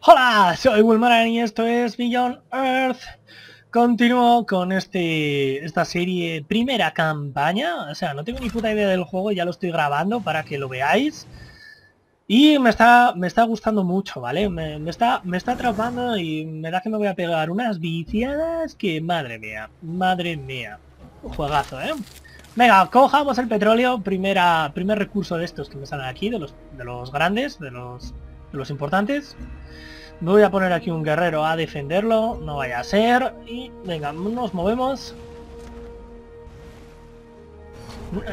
Hola, soy Wilmaran y esto es Beyond Earth. Continúo con este esta serie primera campaña. O sea, no tengo ni puta idea del juego, ya lo estoy grabando para que lo veáis. Y me está, me está gustando mucho, ¿vale? Me, está, me está atrapando y me da que me voy a pegar unas viciadas que, madre mía, madre mía. Juegazo, ¿eh? Venga, cojamos el petróleo, primera, primer recurso de estos que me salen aquí, de los, de los grandes, de los, los importantes. Voy a poner aquí un guerrero a defenderlo, no vaya a ser. Y venga, nos movemos.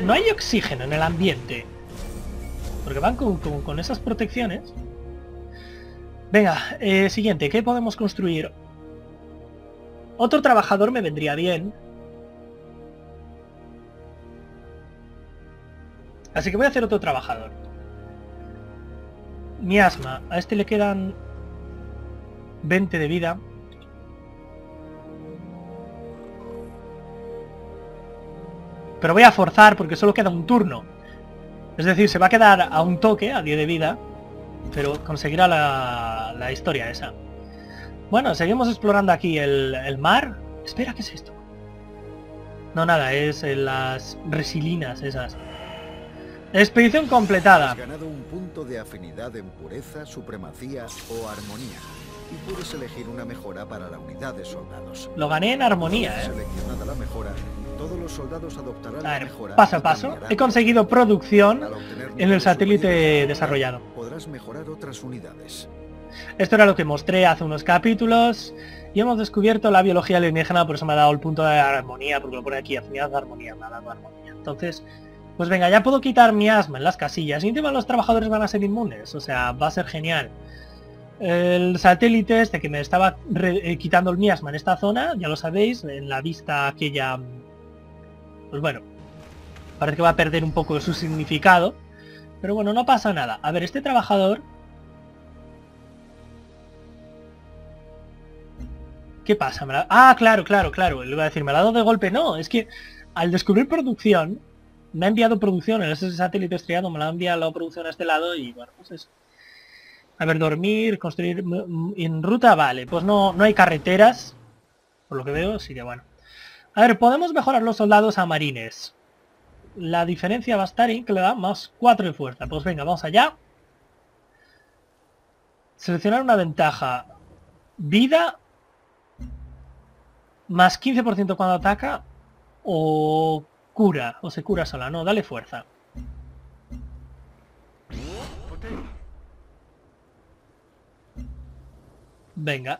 No hay oxígeno en el ambiente. Porque van con, con- con esas protecciones. Venga, eh, siguiente, ¿qué podemos construir? Otro trabajador me vendría bien. Así que voy a hacer otro trabajador. Miasma. A este le quedan 20 de vida. Pero voy a forzar porque solo queda un turno. Es decir, se va a quedar a un toque, a 10 de vida. Pero conseguirá la, la historia esa. Bueno, seguimos explorando aquí el, el mar. Espera, ¿qué es esto? No, nada, es eh, las resilinas esas. Expedición completada. Has ganado un punto de afinidad en pureza, supremacía o armonía. Y puedes elegir una mejora para la unidad de soldados. Lo gané en armonía, ¿eh? Seleccionada la mejora, todos los soldados adoptarán A la mejora. paso a paso. He conseguido producción en el satélite de desarrollado. Podrás mejorar otras unidades. Esto era lo que mostré hace unos capítulos. Y hemos descubierto la biología alienígena, por eso me ha dado el punto de armonía, porque lo pone aquí, afinidad de armonía, me ha dado armonía. Entonces, pues venga, ya puedo quitar mi asma en las casillas. Y encima los trabajadores van a ser inmunes, o sea, va a ser genial. El satélite este que me estaba eh, quitando el miasma en esta zona, ya lo sabéis, en la vista aquella... Pues bueno, parece que va a perder un poco su significado. Pero bueno, no pasa nada. A ver, este trabajador ¿Qué pasa? ¿Me la- Ah, claro, claro, claro. Le iba a decir, me la dado de golpe. No, es que al descubrir producción, me ha enviado producción en ese satélite estrellado, me la ha enviado producción a este lado y bueno, pues eso. A ver, dormir, construir en ruta, vale. Pues no, no hay carreteras, por lo que veo, sí que bueno. A ver, podemos mejorar los soldados a marines. La diferencia va a estar en que le da más 4 de fuerza. Pues venga, vamos allá. Seleccionar una ventaja. Vida más 15% cuando ataca o cura, o se cura sola. No, dale fuerza. Venga.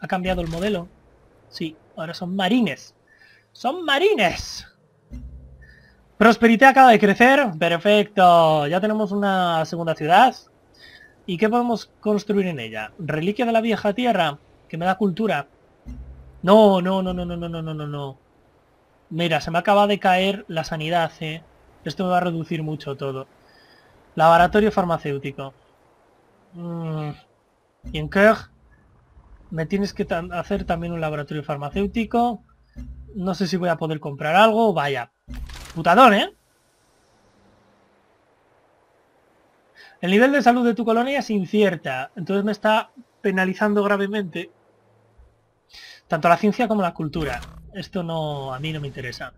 ¿Ha cambiado el modelo? Sí, ahora son marines. ¡Son marines! Prosperidad acaba de crecer. Perfecto. Ya tenemos una segunda ciudad. ¿Y qué podemos construir en ella? Reliquia de la vieja tierra, que me da cultura. No, no, no, no, no, no, no, no, no. Mira, se me acaba de caer la sanidad, ¿eh? Esto me va a reducir mucho todo. Laboratorio farmacéutico. Y en Kerg me tienes que hacer también un laboratorio farmacéutico. No sé si voy a poder comprar algo. Vaya. Putadón, ¿eh? El nivel de salud de tu colonia es incierta. Entonces me está penalizando gravemente. Tanto la ciencia como la cultura. Esto no, a mí no me interesa.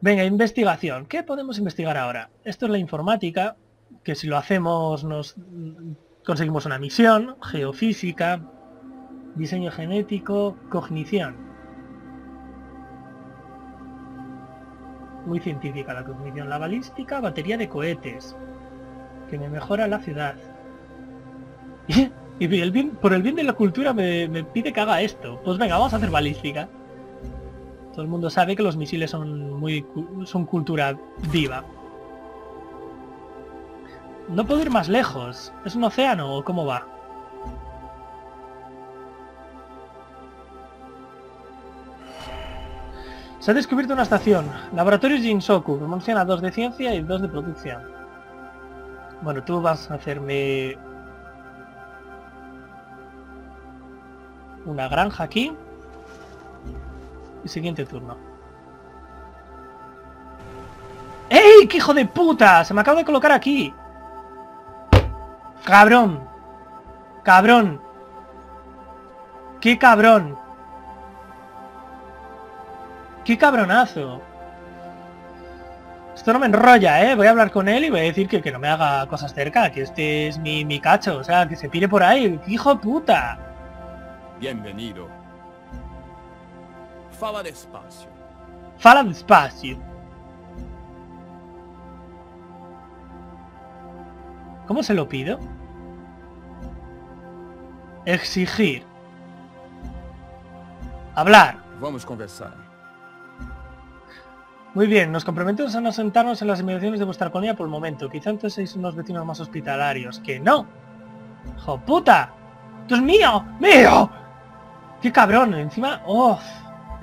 Venga, investigación. ¿Qué podemos investigar ahora? Esto es la informática, que si lo hacemos nos conseguimos una misión, geofísica, diseño genético, cognición. Muy científica la cognición. La balística, batería de cohetes, que me mejora la ciudad. Y por el bien de la cultura me, pide que haga esto. Pues venga, vamos a hacer balística. Todo el mundo sabe que los misiles son muy son cultura viva. No puedo ir más lejos. ¿Es un océano o cómo va? Se ha descubierto una estación. Laboratorios Jinsoku. que menciona dos de ciencia y dos de producción. Bueno, tú vas a hacerme una granja aquí. Y siguiente turno. ¡Ey! ¡Qué hijo de puta! Se me acaba de colocar aquí. Cabrón. Cabrón. ¡Qué cabrón! ¡Qué cabronazo! Esto no me enrolla, ¿eh? Voy a hablar con él y voy a decir que, que no me haga cosas cerca, que este es mi, mi cacho, o sea, que se pire por ahí. ¡Hijo de puta! Bienvenido. Fala despacio. Fala despacio. ¿Cómo se lo pido? Exigir. Hablar. Vamos conversar. Muy bien, nos comprometemos a no sentarnos en las inmediaciones de vuestra colonia por el momento. Quizá entonces seis unos vecinos más hospitalarios. ¡Que no! ¡Hijo puta! ¡Dios mío! ¡Mío! ¡Qué cabrón! Encima... ¡Oh!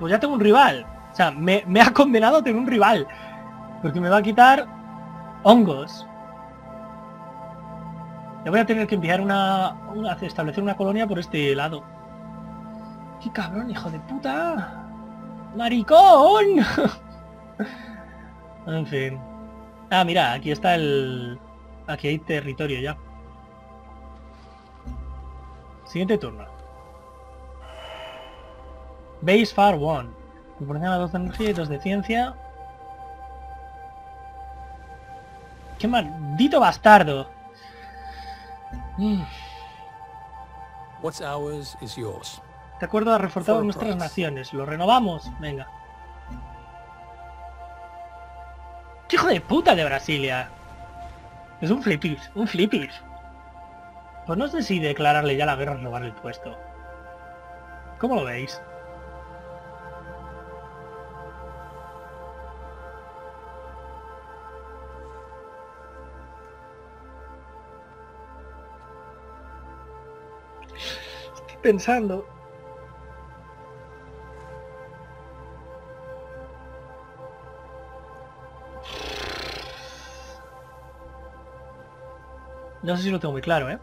Pues ya tengo un rival. O sea, me, ha condenado a tener un rival. Porque me va a quitar hongos. Le voy a tener que enviar una, una... establecer una colonia por este lado. ¡Qué cabrón, hijo de puta! ¡Maricón! en fin. Ah, mira, aquí está el... Aquí hay territorio ya. Siguiente turno. Base Far One. Proporciona dos de energía y dos de ciencia. ¡Qué maldito bastardo! Mm. What's ours is yours. De acuerdo a reforzar For nuestras price. naciones. ¿Lo renovamos? Venga. ¡Qué hijo de puta de Brasilia! Es un flipir, un flipir. Pues no sé si declararle ya la guerra o renovarle el puesto. ¿Cómo lo veis? Pensando. No sé si lo tengo muy claro, ¿eh?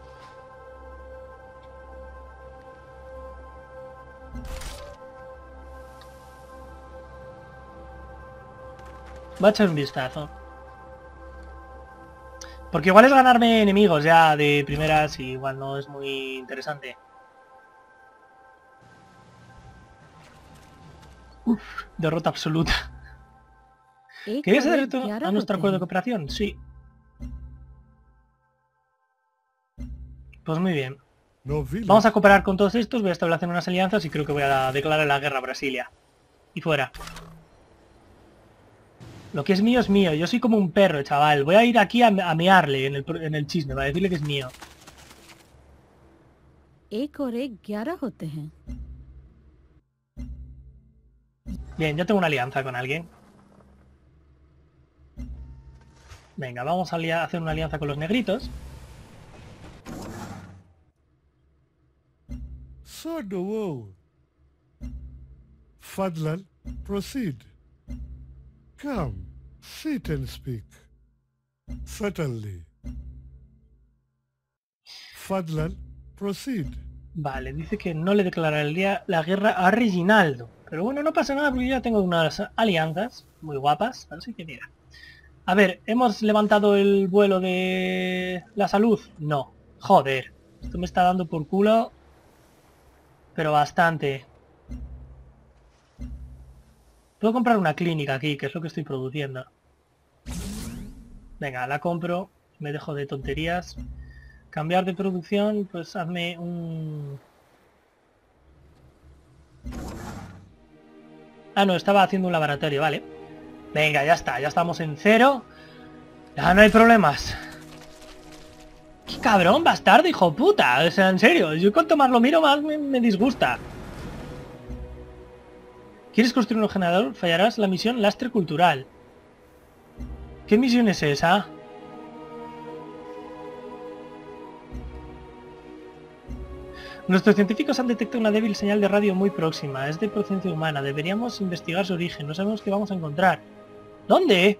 Va a echar un vistazo. Porque igual es ganarme enemigos ya de primeras y igual no es muy interesante. Uf, derrota absoluta. ¿Querías hacer a nuestro acuerdo de cooperación? Sí. Pues muy bien. Vamos a cooperar con todos estos, voy a establecer unas alianzas y creo que voy a declarar la guerra a Brasilia. Y fuera. Lo que es mío es mío, yo soy como un perro, chaval. Voy a ir aquí a, mearle en el, en el chisme para decirle que es mío. Bien, ya tengo una alianza con alguien. Venga, vamos a hacer una alianza con los negritos. Fadlan, proceed. Come, sit and speak. Certainly. Fadlan, proceed. Vale, dice que no le declararía la guerra a Reginaldo. Pero bueno, no pasa nada porque yo ya tengo unas alianzas muy guapas, así que mira. A ver, ¿hemos levantado el vuelo de la salud? No. Joder, esto me está dando por culo, pero bastante. Puedo comprar una clínica aquí, que es lo que estoy produciendo. Venga, la compro, me dejo de tonterías. Cambiar de producción, pues hazme un... Ah, no, estaba haciendo un laboratorio, vale. Venga, ya está, ya estamos en cero. Ya no hay problemas. ¡Qué cabrón, bastardo, hijo puta! O sea, en serio, yo cuanto más lo miro, más me, disgusta. ¿Quieres construir un generador? Fallarás la misión lastre cultural. ¿Qué misión es esa? Nuestros científicos han detectado una débil señal de radio muy próxima. Es de procedencia humana. Deberíamos investigar su origen. No sabemos qué vamos a encontrar. ¿Dónde?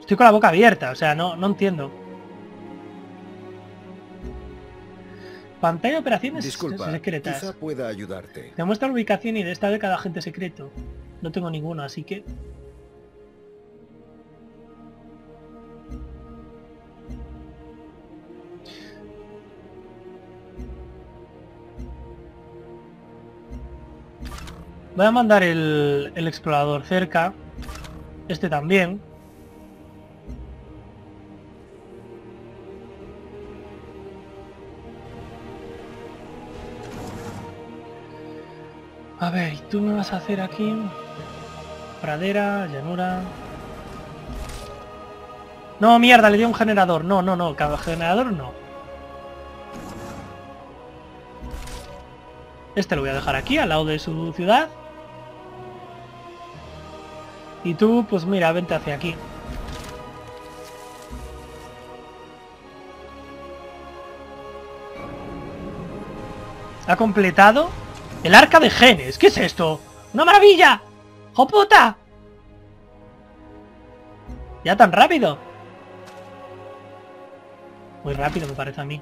Estoy con la boca abierta, o sea, no, no entiendo. Pantalla de operaciones Disculpa, secretas. quizá pueda ayudarte. Te muestra la ubicación y de esta de cada agente secreto. No tengo ninguno, así que... Voy a mandar el, el explorador cerca. Este también. A ver, ¿y tú me vas a hacer aquí? Pradera, llanura... No, mierda, le dio un generador. No, no, no, cada generador no. Este lo voy a dejar aquí, al lado de su ciudad. Y tú, pues mira, vente hacia aquí. Ha completado el arca de genes. ¿Qué es esto? ¡Una maravilla! ¡Jo puta! ¿Ya tan rápido? Muy rápido me parece a mí.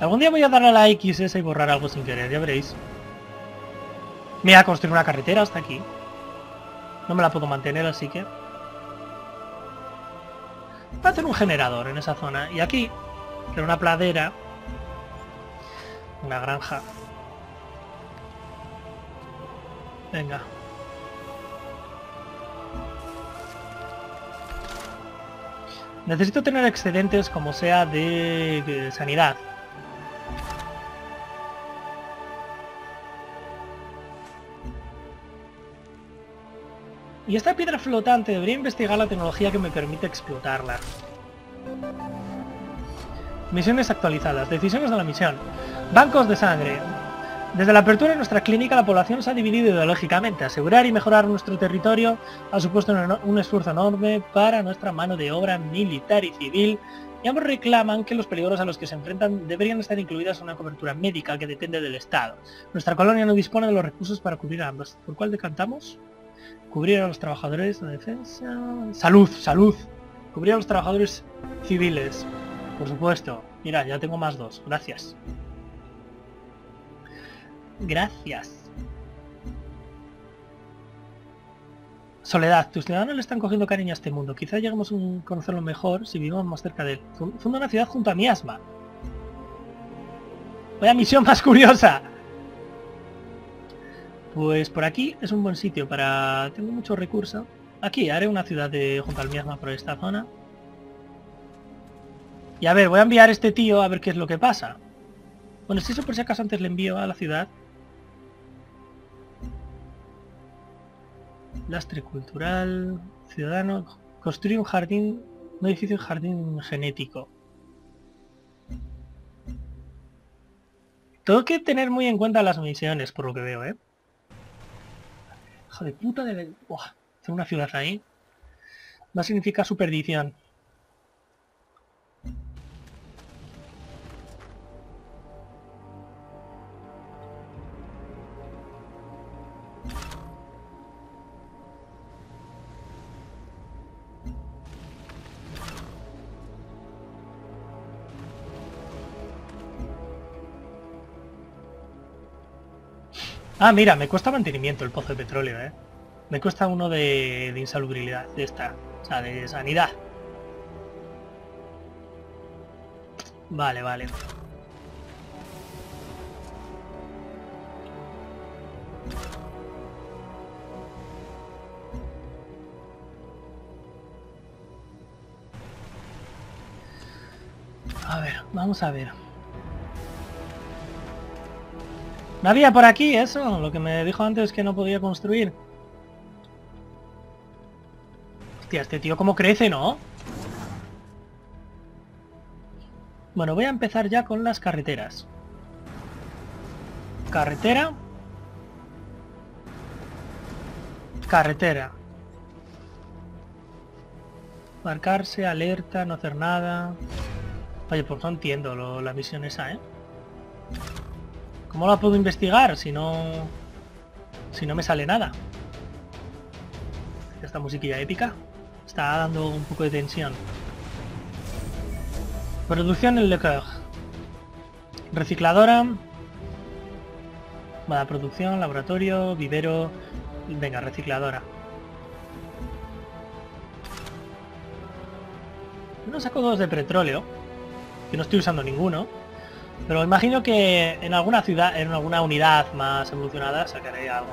Algún día voy a darle a la X esa y borrar algo sin querer, ya veréis. Me voy a construir una carretera hasta aquí. No me la puedo mantener, así que... Voy a hacer un generador en esa zona. Y aquí, en una pladera, una granja. Venga. Necesito tener excedentes como sea de, sanidad. Y esta piedra flotante debería investigar la tecnología que me permite explotarla. Misiones actualizadas. Decisiones de la misión. Bancos de sangre. Desde la apertura de nuestra clínica la población se ha dividido ideológicamente. Asegurar y mejorar nuestro territorio ha supuesto un, esfuerzo enorme para nuestra mano de obra militar y civil y ambos reclaman que los peligros a los que se enfrentan deberían estar incluidas en una cobertura médica que depende del Estado. Nuestra colonia no dispone de los recursos para cubrir ambos. ¿Por cuál decantamos? Cubrir a los trabajadores de defensa... Salud, salud. Cubrir a los trabajadores civiles. Por supuesto. Mira, ya tengo más dos. Gracias. Gracias. Soledad, tus ciudadanos le están cogiendo cariño a este mundo. Quizá lleguemos a conocerlo mejor si vivimos más cerca de él. Funda una ciudad junto a Miasma. Vaya misión más curiosa. Pues por aquí es un buen sitio para... Tengo mucho recurso. Aquí haré una ciudad de junto al Miasma por esta zona. Y a ver, voy a enviar a este tío a ver qué es lo que pasa. Bueno, si eso por si acaso antes le envío a la ciudad. Lastre cultural, ciudadano, construir un jardín, un edificio de jardín genético. Tengo que tener muy en cuenta las misiones, por lo que veo, ¿eh? Hijo de puta de... Buah, tengo una ciudad ahí. Va a significar su perdición. Ah, mira, me cuesta mantenimiento el pozo de petróleo, ¿eh? Me cuesta uno de, de insalubridad, de esta, o sea, de sanidad. Vale, vale. A ver, vamos a ver. ¿No había por aquí eso? Lo que me dijo antes que no podía construir. Hostia, este tío cómo crece, ¿no? Bueno, voy a empezar ya con las carreteras. Carretera. Carretera. Marcarse, alerta, no hacer nada. Oye, pues no entiendo la misión esa, ¿eh? ¿Cómo la puedo investigar si no...? Si no me sale nada. Esta musiquilla épica. Está dando un poco de tensión. Producción en Leclerc. Recicladora. Vale, producción, laboratorio, vivero. Venga, recicladora. No saco dos de petróleo. Que no estoy usando ninguno. Pero imagino que en alguna ciudad, en alguna unidad más evolucionada sacaré algo.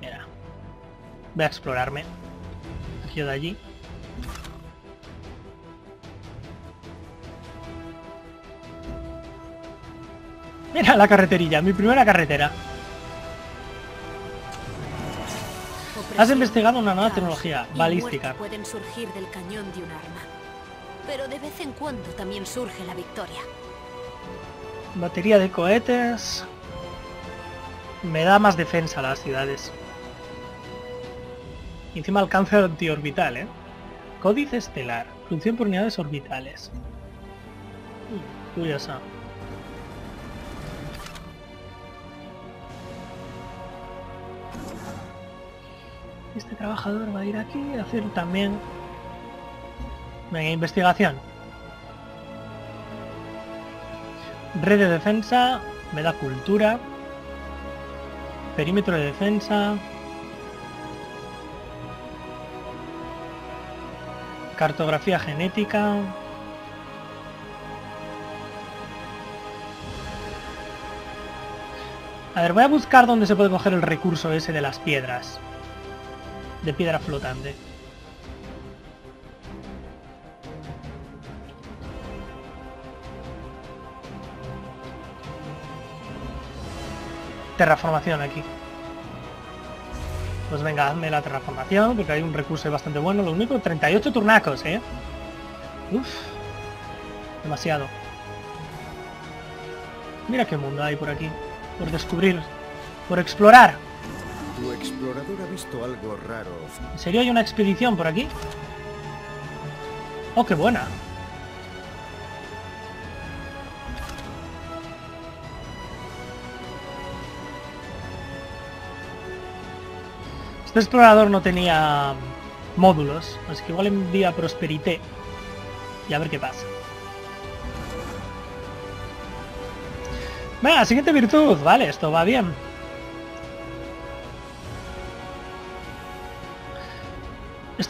Mira. Voy a explorarme. Yo de allí. Mira la carreterilla, mi primera carretera. Has investigado una nueva tecnología, balística. pueden surgir del cañón de un arma. Pero de vez en cuando también surge la victoria. Batería de cohetes. Me da más defensa a las ciudades. Y encima alcance antiorbital, ¿eh? Códice estelar. Producción por unidades orbitales. Mm, Curioso. Este trabajador va a ir aquí a hacer también... Venga, investigación. Red de defensa, me da cultura. Perímetro de defensa. Cartografía genética. A ver, voy a buscar dónde se puede coger el recurso ese de las piedras. De piedra flotante. Terraformación aquí. Pues venga, hazme la terraformación, porque hay un recurso bastante bueno. Lo único, 38 turnacos, ¿eh? Uf. Demasiado. Mira qué mundo hay por aquí. Por descubrir. Por explorar. Explorador ha visto algo raro. ¿En serio hay una expedición por aquí? Oh, qué buena. Este explorador no tenía módulos, así que igual envía Prosperité. Y a ver qué pasa. Venga, siguiente virtud. Vale, esto va bien.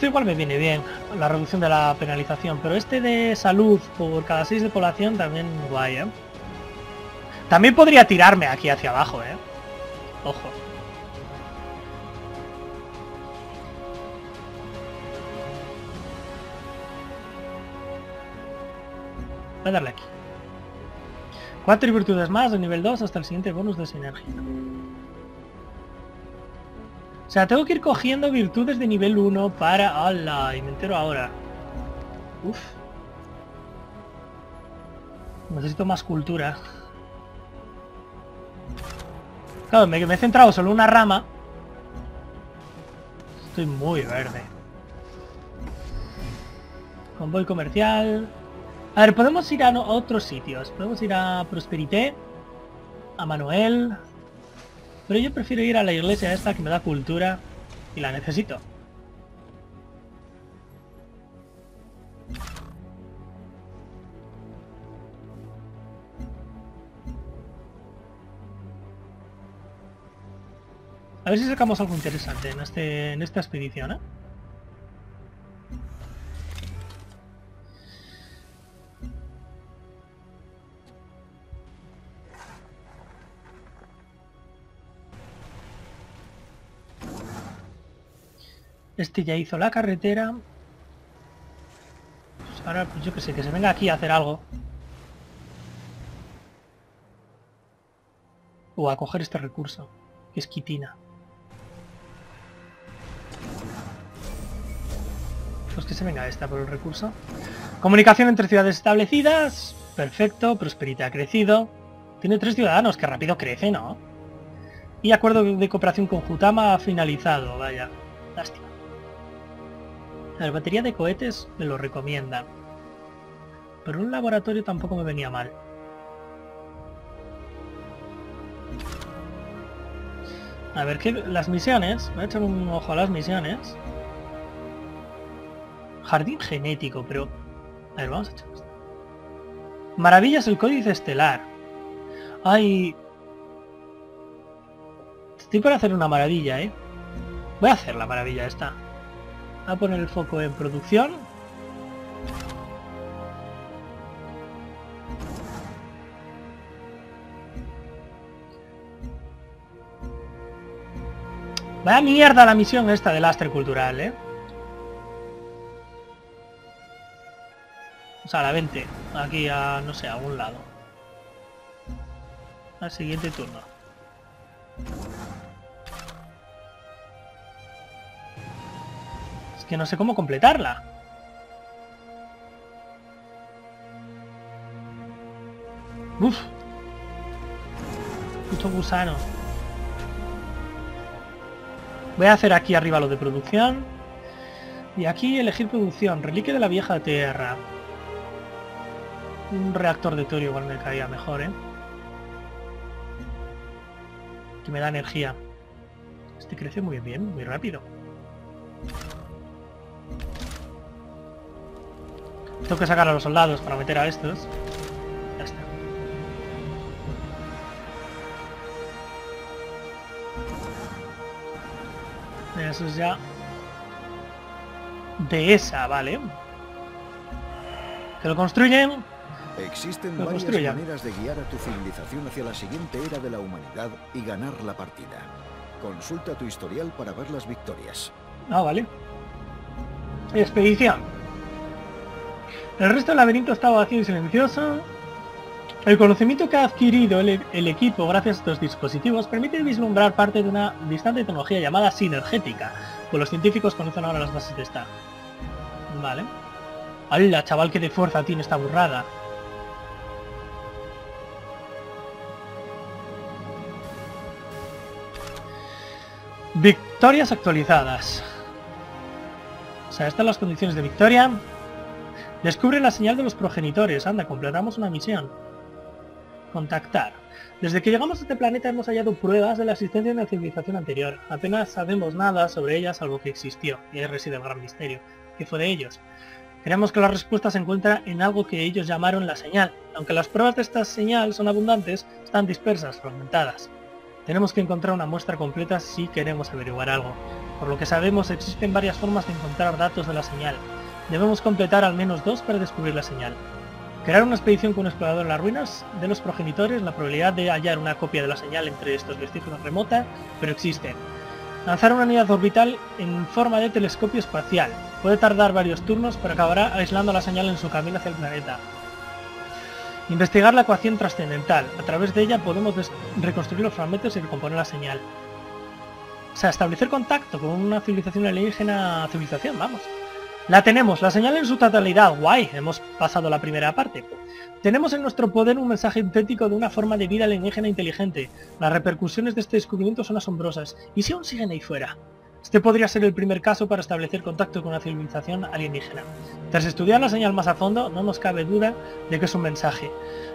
Esto igual me viene bien, la reducción de la penalización, pero este de salud por cada 6 de población también guay, ¿eh? También podría tirarme aquí hacia abajo, ¿eh? Ojo. Voy a darle aquí. Cuatro virtudes más de nivel 2 hasta el siguiente bonus de sinergia. O sea, tengo que ir cogiendo virtudes de nivel 1 para... ¡Hala! Y me entero ahora. Uf. Necesito más cultura. Claro, me, he centrado solo en una rama. Estoy muy verde. Convoy comercial. A ver, podemos ir a otros sitios. Podemos ir a Prosperité. A Manuel. Pero yo prefiero ir a la iglesia esta que me da cultura. Y la necesito. A ver si sacamos algo interesante en, este, en esta expedición, ¿eh? Este ya hizo la carretera. Pues ahora, pues yo que sé, que se venga aquí a hacer algo. O a coger este recurso, que es quitina. Pues que se venga esta por el recurso. Comunicación entre ciudades establecidas. Perfecto, prosperidad ha crecido. Tiene tres ciudadanos, que rápido crece, ¿no? Y acuerdo de cooperación con Jutama ha finalizado, vaya. Lástima. Las baterías de cohetes me lo recomiendan. Pero un laboratorio tampoco me venía mal. A ver, ¿qué? las misiones. Voy a echar un ojo a las misiones. Jardín genético, pero... A ver, vamos a echar esto. Maravillas el códice estelar. Ay... Estoy para hacer una maravilla, ¿eh? Voy a hacer la maravilla esta. A poner el foco en producción. Vaya mierda la misión esta del lastre cultural, ¿eh? O sea, la 20. Aquí a, no sé, a algún lado. Al siguiente turno. Que no sé cómo completarla. Uf. Puto gusano. Voy a hacer aquí arriba lo de producción. Y aquí elegir producción. Reliquia de la vieja tierra. Un reactor de torio igual me caía mejor, ¿eh? Que me da energía. Este crece muy bien, muy rápido. Tengo que sacar a los soldados para meter a estos. Ya está. Eso es ya... De esa, ¿vale? Que lo construyen Existen Lo varias construya. maneras de guiar a tu civilización hacia la siguiente era de la humanidad y ganar la partida. Consulta tu historial para ver las victorias. Ah, vale. Expedición. El resto del laberinto está vacío y silencioso. El conocimiento que ha adquirido el, equipo gracias a estos dispositivos permite vislumbrar parte de una distante tecnología llamada sinergética, pues los científicos conocen ahora las bases de esta. Vale. ¡Hala, chaval, que de fuerza tiene esta burrada! Victorias actualizadas. O sea, estas son las condiciones de victoria. Descubre la señal de los progenitores. Anda, completamos una misión. Contactar. Desde que llegamos a este planeta hemos hallado pruebas de la existencia de una civilización anterior. Apenas sabemos nada sobre ella salvo que existió. Y ahí reside el gran misterio. ¿Qué fue de ellos? Creemos que la respuesta se encuentra en algo que ellos llamaron la señal. Aunque las pruebas de esta señal son abundantes, están dispersas, fragmentadas. Tenemos que encontrar una muestra completa si queremos averiguar algo. Por lo que sabemos existen varias formas de encontrar datos de la señal. Debemos completar al menos dos para descubrir la señal. Crear una expedición con un explorador en las ruinas de los progenitores, la probabilidad de hallar una copia de la señal entre estos vestigios es remota, pero existe. Lanzar una unidad orbital en forma de telescopio espacial. Puede tardar varios turnos, pero acabará aislando la señal en su camino hacia el planeta. Investigar la ecuación trascendental. A través de ella podemos reconstruir los fragmentos y recomponer la señal. O sea, establecer contacto con una civilización alienígena... Civilización, vamos. La tenemos, la señal en su totalidad. Guay, hemos pasado la primera parte. Tenemos en nuestro poder un mensaje auténtico de una forma de vida alienígena inteligente. Las repercusiones de este descubrimiento son asombrosas. ¿Y si aún siguen ahí fuera? Este podría ser el primer caso para establecer contacto con una civilización alienígena. Tras estudiar la señal más a fondo, no nos cabe duda de que es un mensaje.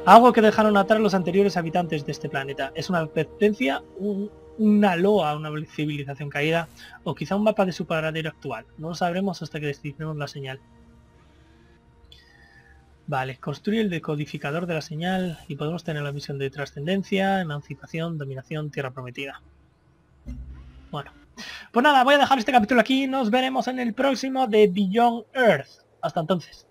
Algo que dejaron atrás los anteriores habitantes de este planeta. Es una advertencia, un- una loa una civilización caída, o quizá un mapa de su paradero actual. No lo sabremos hasta que descifremos la señal. Vale, construye el decodificador de la señal y podemos tener la misión de trascendencia, emancipación, dominación, tierra prometida. Bueno, pues nada, voy a dejar este capítulo aquí. Nos veremos en el próximo de Beyond Earth. Hasta entonces.